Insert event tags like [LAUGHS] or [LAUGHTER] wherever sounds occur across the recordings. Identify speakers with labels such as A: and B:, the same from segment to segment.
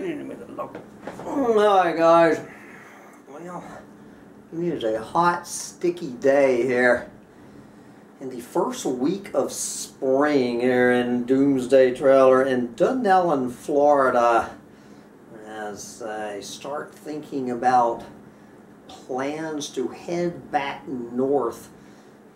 A: Alright guys, well, it is a hot, sticky day here in the first week of spring here in Doomsday Trailer in Dunnellon, Florida as I start thinking about plans to head back north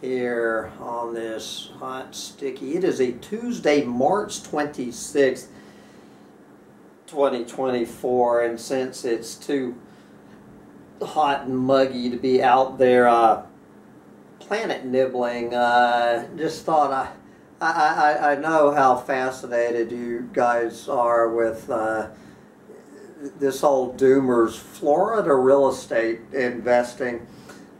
A: here on this hot, sticky. It is a Tuesday, March 26th. 2024 and since it's too hot and muggy to be out there uh, planet nibbling uh, just thought I, I, I know how fascinated you guys are with uh, this whole Doomers Florida real estate investing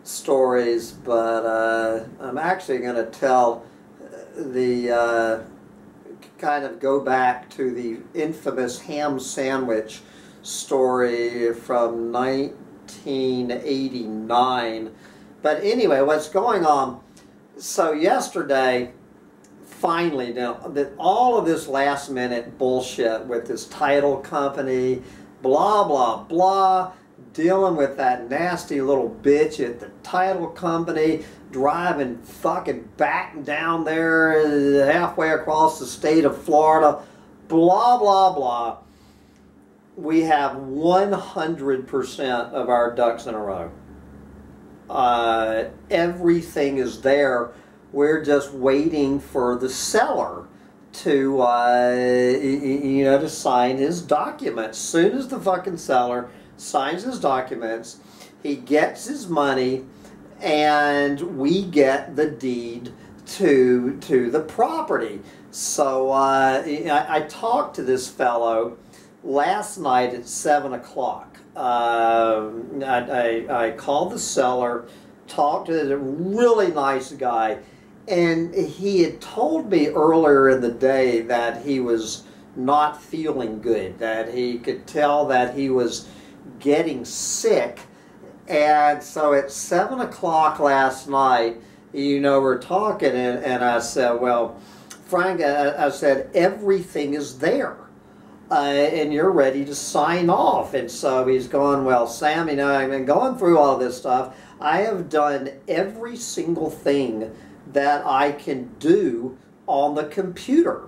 A: stories but uh, I'm actually going to tell the uh, kind of go back to the infamous ham sandwich story from 1989. But anyway, what's going on? So yesterday, finally, now that all of this last minute bullshit with this title company, blah blah blah, dealing with that nasty little bitch at the title company, driving fucking back and down there halfway across the state of Florida, blah, blah, blah. We have 100% of our ducks in a row. Uh, everything is there. We're just waiting for the seller to, uh, you know, to sign his documents. Soon as the fucking seller signs his documents, he gets his money, and we get the deed to to the property. So uh, I, I, talked to this fellow last night at seven o'clock. Uh, I, I, I, called the seller, talked to the really nice guy, and he had told me earlier in the day that he was not feeling good, that he could tell that he was getting sick and so at 7 o'clock last night, you know, we're talking, and, and I said, well, Frank, I, I said, everything is there. Uh, and you're ready to sign off. And so he's going, well, Sam, you know, I've been going through all this stuff. I have done every single thing that I can do on the computer.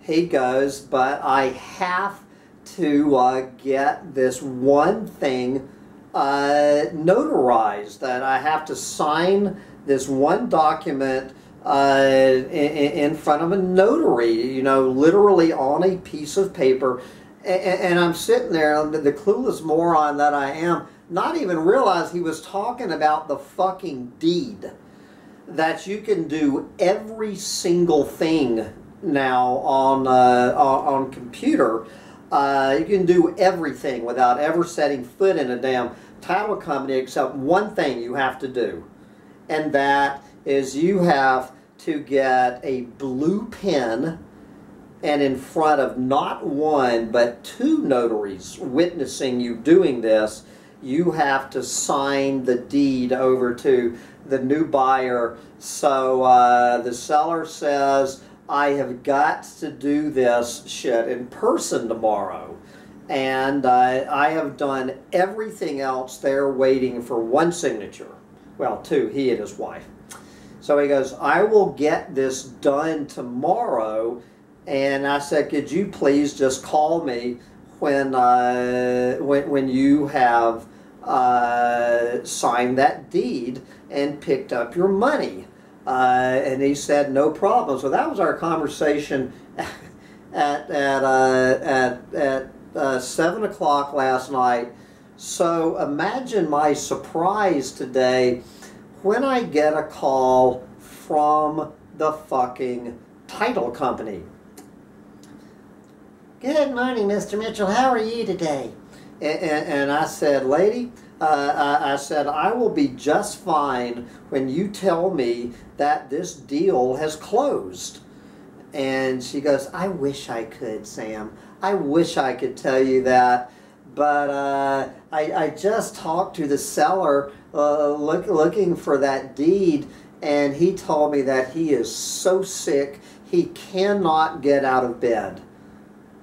A: He goes, but I have to uh, get this one thing uh, notarized, that I have to sign this one document uh, in, in, front of a notary, you know, literally on a piece of paper. And, and I'm sitting there, the clueless moron that I am, not even realize he was talking about the fucking deed. That you can do every single thing now on, uh, on, on computer. Uh, you can do everything without ever setting foot in a damn title company except one thing you have to do. And that is you have to get a blue pen and in front of not one but two notaries witnessing you doing this, you have to sign the deed over to the new buyer. So uh, the seller says, I have got to do this shit in person tomorrow. And uh, I have done everything else there waiting for one signature. Well, two, he and his wife. So he goes, I will get this done tomorrow. And I said, could you please just call me when, uh, when, when you have uh, signed that deed and picked up your money? Uh, and he said, no problem. So that was our conversation [LAUGHS] at, at, uh, at, at uh, 7 o'clock last night. So imagine my surprise today when I get a call from the fucking title company. Good morning, Mr. Mitchell. How are you today? And, and, and I said, lady, uh, I, said, I will be just fine when you tell me that this deal has closed. And she goes, I wish I could, Sam. I wish I could tell you that. But uh, I, I just talked to the seller uh, look, looking for that deed, and he told me that he is so sick he cannot get out of bed.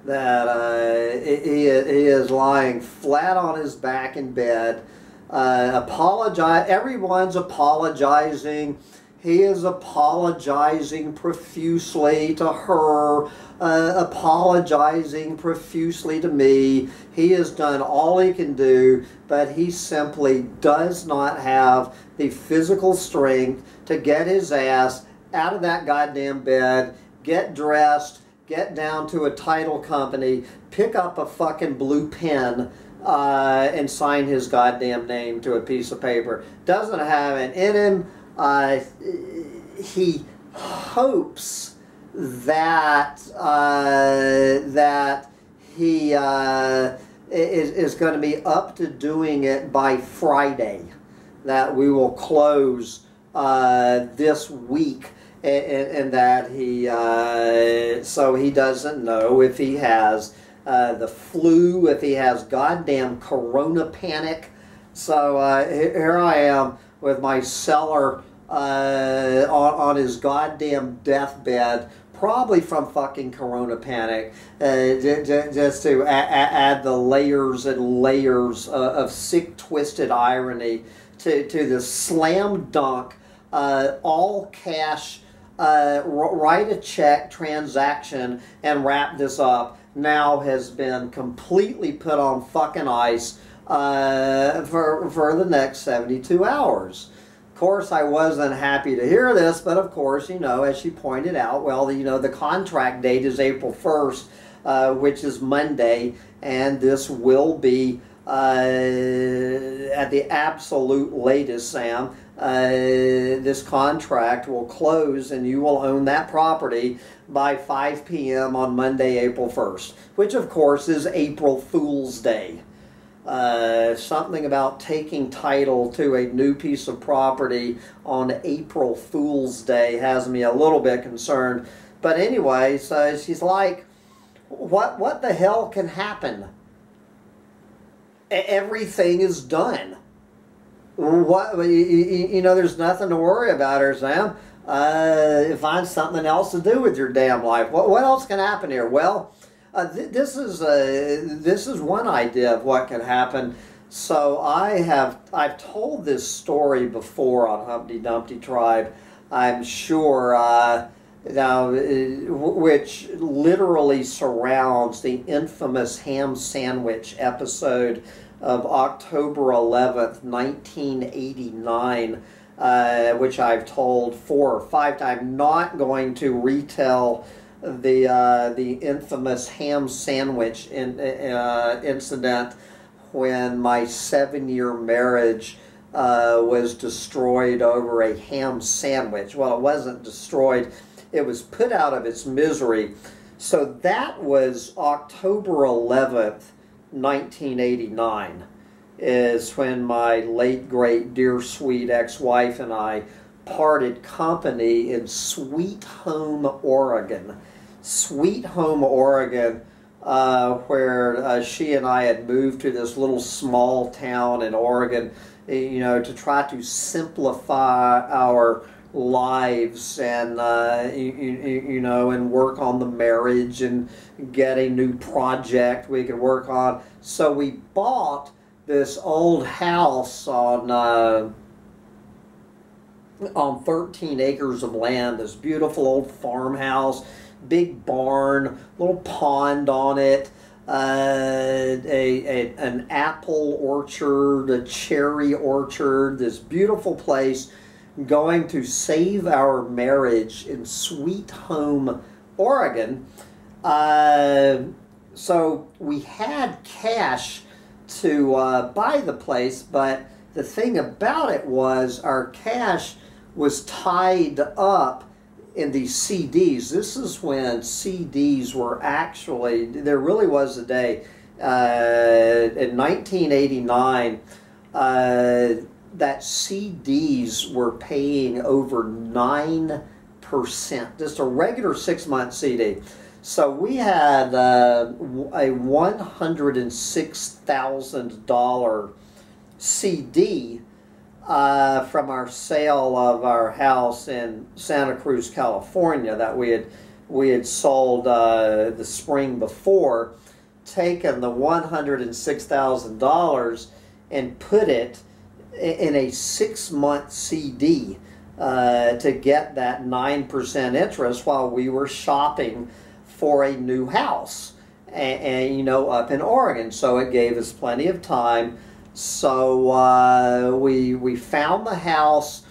A: That uh, he, he is lying flat on his back in bed. Uh, apologize. Everyone's apologizing. He is apologizing profusely to her, uh, apologizing profusely to me. He has done all he can do, but he simply does not have the physical strength to get his ass out of that goddamn bed, get dressed, get down to a title company, pick up a fucking blue pen, uh, and sign his goddamn name to a piece of paper. Doesn't have it in him. Uh, he hopes that uh, that he uh, is, is going to be up to doing it by Friday. That we will close uh, this week and, and that he uh, so he doesn't know if he has uh, the flu, if he has goddamn corona panic. So uh, here I am with my seller uh, on, on his goddamn deathbed, probably from fucking corona panic, uh, just to add the layers and layers of sick, twisted irony to, to the slam dunk, uh, all cash uh, write a check transaction and wrap this up now has been completely put on fucking ice uh, for, for the next 72 hours. Of course, I wasn't happy to hear this, but of course, you know, as she pointed out, well, you know, the contract date is April 1st, uh, which is Monday, and this will be at the absolute latest, Sam, uh, this contract will close and you will own that property by 5 p.m. on Monday, April 1st, which of course is April Fool's Day. Uh, something about taking title to a new piece of property on April Fool's Day has me a little bit concerned. But anyway, so she's like, what, what the hell can happen? Everything is done. What you, you, know there's nothing to worry about her sam. Uh, find something else to do with your damn life. What, what else can happen here? Well uh, th this is uh, this is one idea of what can happen. So i have i've told this story before on humpty dumpty tribe. I'm sure uh, uh, which literally surrounds the infamous ham sandwich episode of October 11th, 1989, uh, which I've told four or five times. I'm not going to retell the uh, the infamous ham sandwich in, uh, incident when my seven-year marriage uh, was destroyed over a ham sandwich. Well, it wasn't destroyed; it was put out of its misery. So that was October 11th, 1989 is when my late great dear sweet ex-wife and I parted company in Sweet Home, Oregon. Sweet Home, Oregon, uh, where uh, she and I had moved to this little small town in Oregon, eh, you know, to try to simplify our lives and uh, you, you, you, know and work on the marriage and get a new project we could work on. So we bought this old house on uh, on 13 acres of land this beautiful old farmhouse big barn little pond on it uh, a, a, an apple orchard a cherry orchard this beautiful place going to save our marriage in Sweet Home, Oregon. Uh, so we had cash to uh, buy the place, but the thing about it was our cash was tied up in these CDs. This is when CDs were actually, there really was a day uh, in 1989. That CDs were paying over 9%, just a regular six month CD. So we had uh, a $106,000 CD uh, from our sale of our house in Santa Cruz, California that we had we had sold uh, the spring before, taken the $106,000 and put it in a six month CD uh, to get that 9% interest while we were shopping for a new house. And, and, you know, up in Oregon. So it gave us plenty of time. So uh, we, we found the house.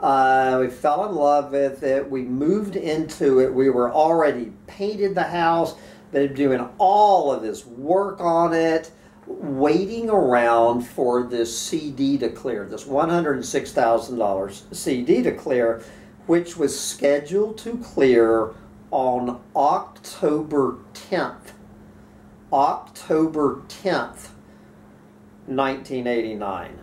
A: Uh, we fell in love with it. We moved into it. We were already painted the house. They're doing all of this work on it waiting around for this CD to clear, this $106,000 CD to clear, which was scheduled to clear on October 10th. October 10th, 1989.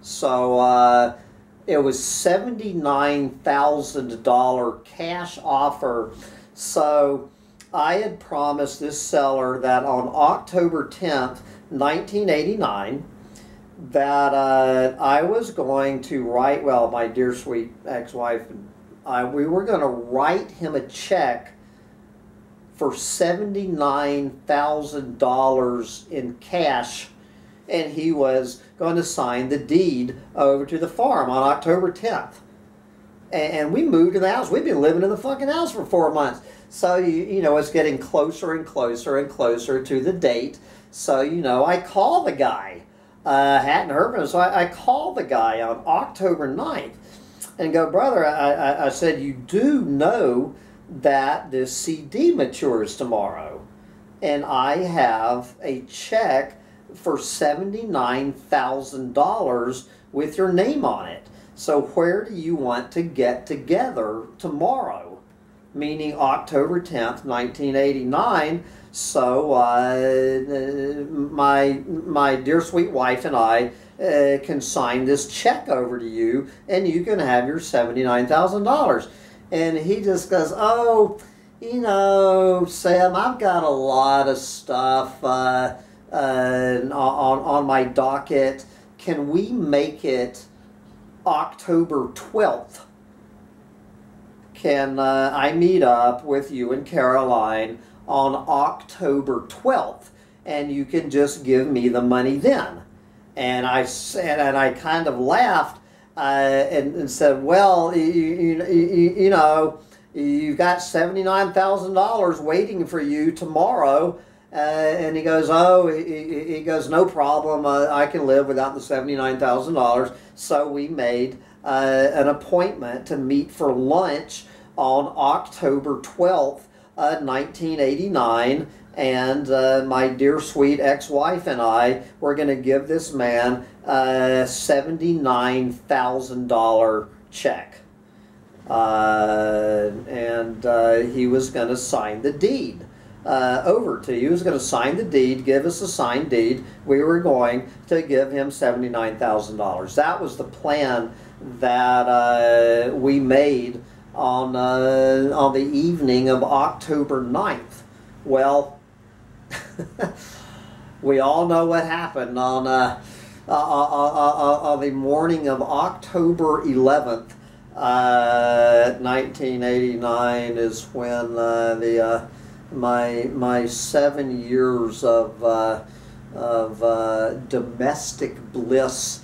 A: So uh, it was $79,000 cash offer. So I had promised this seller that on October 10th, 1989, that uh, I was going to write, well, my dear sweet ex-wife we were going to write him a check for $79,000 in cash and he was going to sign the deed over to the farm on October 10th. And we moved to the house. We've been living in the fucking house for four months. So, you, you know, it's getting closer and closer and closer to the date. So, you know, I call the guy, uh, Hatton Herman. So I, I call the guy on October 9th and go, brother, I, I, I said, you do know that this CD matures tomorrow. And I have a check for $79,000 with your name on it. So where do you want to get together tomorrow? Meaning October 10th, 1989. So uh, my, my dear sweet wife and I uh, can sign this check over to you and you can have your $79,000. And he just goes, oh, you know, Sam, I've got a lot of stuff uh, uh on, on my docket. Can we make it October 12th? Can uh, I meet up with you and Caroline on October 12th? And you can just give me the money then. And I said, and I kind of laughed uh, and, and, said, well, you, you, you, know, you've got $79,000 waiting for you tomorrow. Uh, and he goes, oh, he, he goes, no problem. Uh, I can live without the $79,000. So we made uh, an appointment to meet for lunch on October 12th, uh, 1989. And uh, my dear sweet ex-wife and I were going to give this man a $79,000 check. Uh, and uh, he was going to sign the deed. Uh, over to you. He was going to sign the deed, give us a signed deed. We were going to give him $79,000. That was the plan that uh, we made on, uh, on the evening of October 9th. Well, [LAUGHS] we all know what happened on, uh, uh, uh, on the morning of October 11th. 1989 is when the my my seven years of uh, of uh, domestic bliss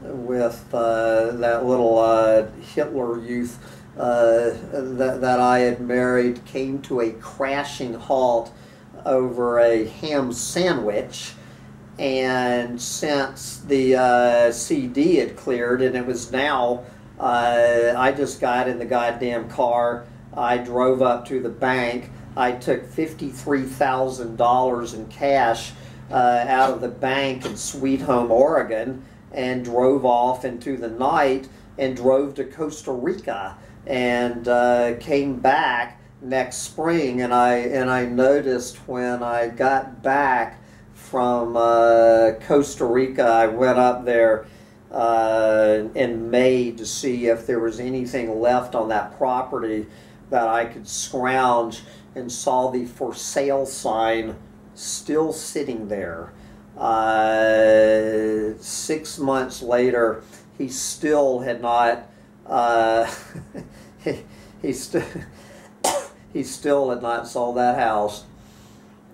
A: with uh, that little Hitler youth uh, that, that I had married came to a crashing halt over a ham sandwich. And since the uh, CD had cleared and it was now, uh, I just got in the goddamn car. I drove up to the bank. I took $53,000 in cash uh, out of the bank in Sweet Home, Oregon, and drove off into the night and drove to Costa Rica and uh, came back next spring and I and I noticed when I got back from uh, Costa Rica I went up there uh, in May to see if there was anything left on that property that I could scrounge and saw the for sale sign still sitting there. Uh, six months later he still had not uh, [LAUGHS] he, he, st- [COUGHS] he still had not sold that house.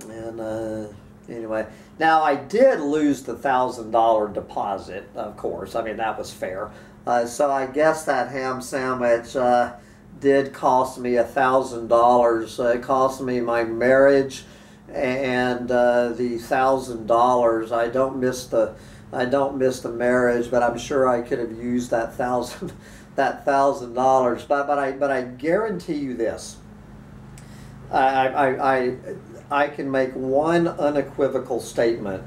A: And uh, anyway, now I did lose the thousand dollar deposit, of course. I mean that was fair. Uh, so I guess that ham sandwich uh, did cost me a thousand dollars. It cost me my marriage and uh, the thousand dollars. I don't miss the I don't miss the marriage, but I'm sure I could have used that thousand that thousand dollars. But but I but I guarantee you this. I, I, I, I can make one unequivocal statement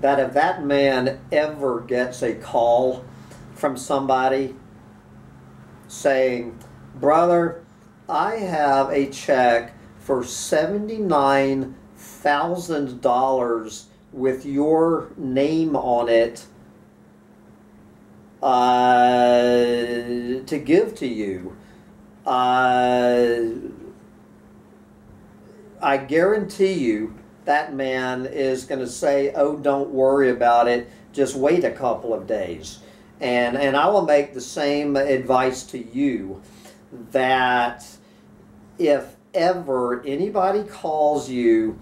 A: that if that man ever gets a call from somebody saying, Brother, I have a check for $79,000 with your name on it uh, to give to you. Uh, I guarantee you that man is going to say, "Oh, don't worry about it. Just wait a couple of days." And and I will make the same advice to you that if ever anybody calls you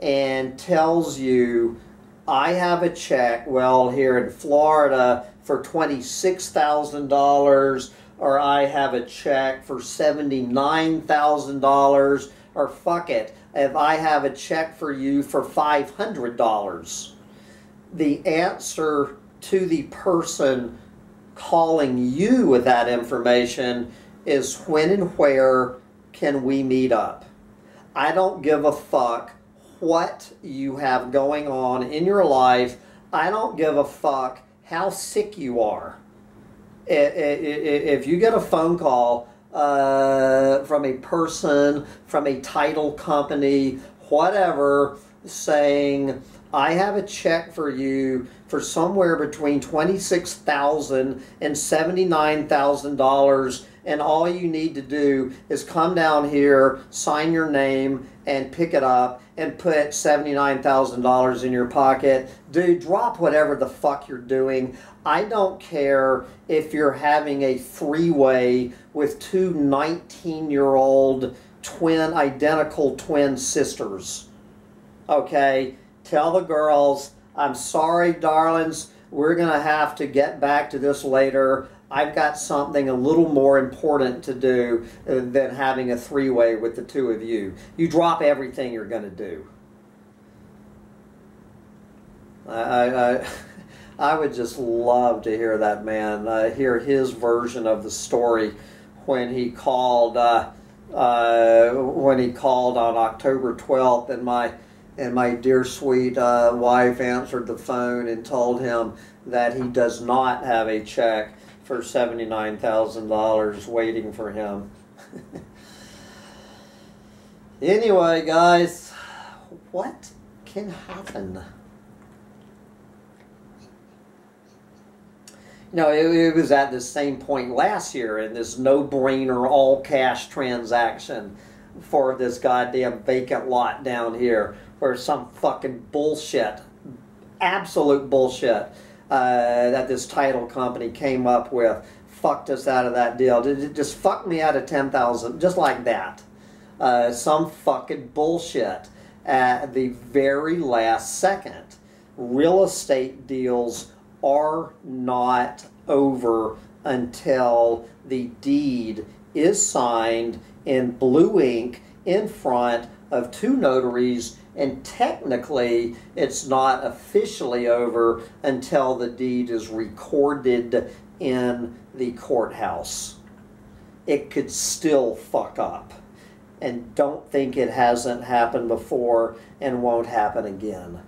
A: and tells you, "I have a check," well, here in Florida for twenty six thousand dollars, or I have a check for seventy nine thousand dollars or fuck it, if I have a check for you for $500. The answer to the person calling you with that information is when and where can we meet up? I don't give a fuck what you have going on in your life. I don't give a fuck how sick you are. If you get a phone call uh, from a person, from a title company, whatever, saying, I have a check for you for somewhere between $26,000 and $79,000 and all you need to do is come down here, sign your name, and pick it up and put $79,000 in your pocket. Dude, drop whatever the fuck you're doing. I don't care if you're having a freeway with two 19 year old twin, identical twin sisters. Okay? Tell the girls, I'm sorry, darlings. We're going to have to get back to this later. I've got something a little more important to do uh, than having a three way with the two of you. You drop everything you're going to do. I, I, [LAUGHS] I would just love to hear that man, uh, hear his version of the story when he called. Uh, uh, when he called on October 12th, and my and my dear sweet uh, wife answered the phone and told him that he does not have a check for $79,000 waiting for him. [LAUGHS] anyway, guys, what can happen? Know, it, it was at the same point last year in this no-brainer all-cash transaction for this goddamn vacant lot down here where some fucking bullshit, absolute bullshit uh, that this title company came up with fucked us out of that deal. It just fucked me out of 10000 just like that. Uh, some fucking bullshit at the very last second. Real estate deals are not over until the deed is signed in blue ink in front of two notaries and technically it's not officially over until the deed is recorded in the courthouse. It could still fuck up. And don't think it hasn't happened before and won't happen again.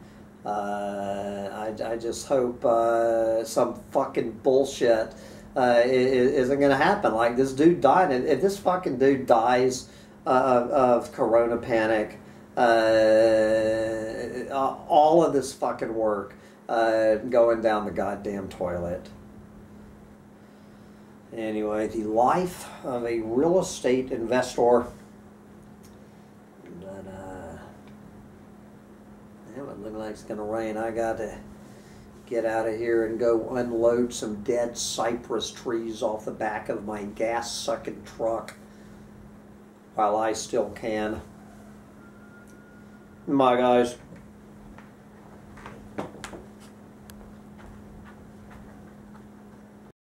A: Uh, I, I just hope uh, some fucking bullshit uh, isn't going to happen. Like this dude died. If this fucking dude dies of, of corona panic, uh, all of this fucking work uh, going down the goddamn toilet. Anyway, the life of a real estate investor. But, uh, it doesn't look like it's going to rain. I got to get out of here and go unload some dead cypress trees off the back of my gas sucking truck. While I still can. My guys.